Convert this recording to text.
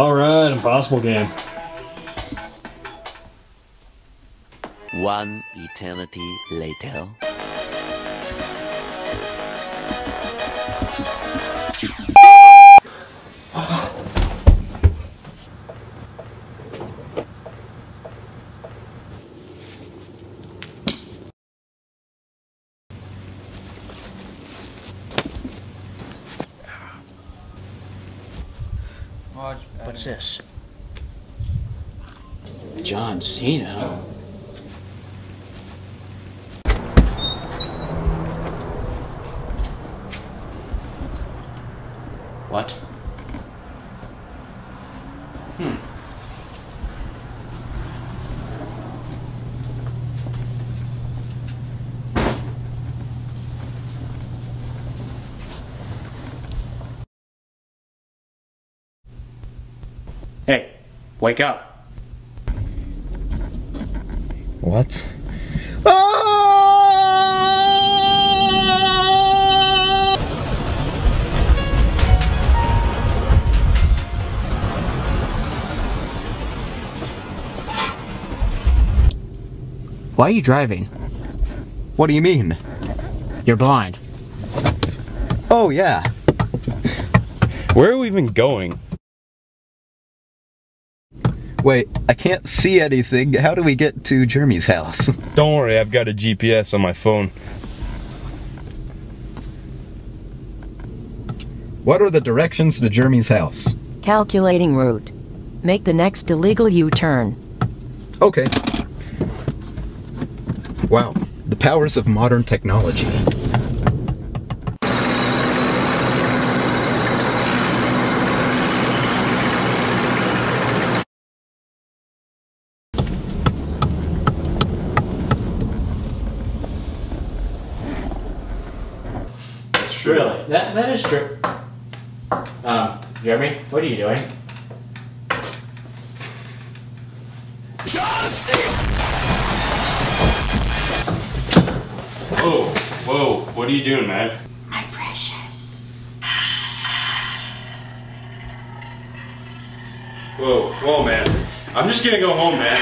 Alright, impossible game. One eternity later. What's this? John Cena. What? Hmm. Hey, wake up. What? Why are you driving? What do you mean? You're blind. Oh, yeah. Where are we even going? Wait, I can't see anything. How do we get to Jeremy's house? Don't worry, I've got a GPS on my phone. What are the directions to Jeremy's house? Calculating route. Make the next illegal U-turn. Okay. Wow, the powers of modern technology. Really? That that is true. Um, Jeremy, what are you doing? Whoa, whoa, what are you doing, man? My precious. Whoa, whoa, man. I'm just gonna go home, man.